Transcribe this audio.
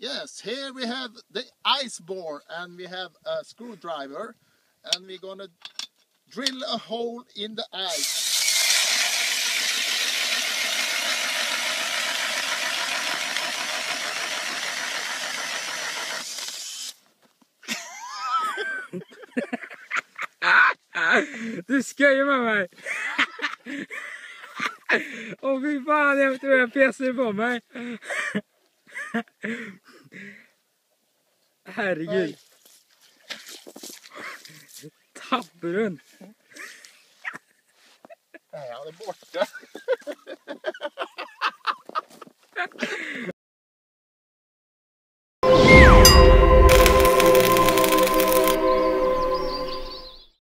Yes, here we have the ice bore and we have a screwdriver and we're gonna drill a hole in the ice. Du skojar med mig! Åh fy fan, jag tror jag pissade på mig. Herregud. Tabbrun. Nej, han är borta.